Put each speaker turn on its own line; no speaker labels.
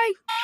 Breezeway!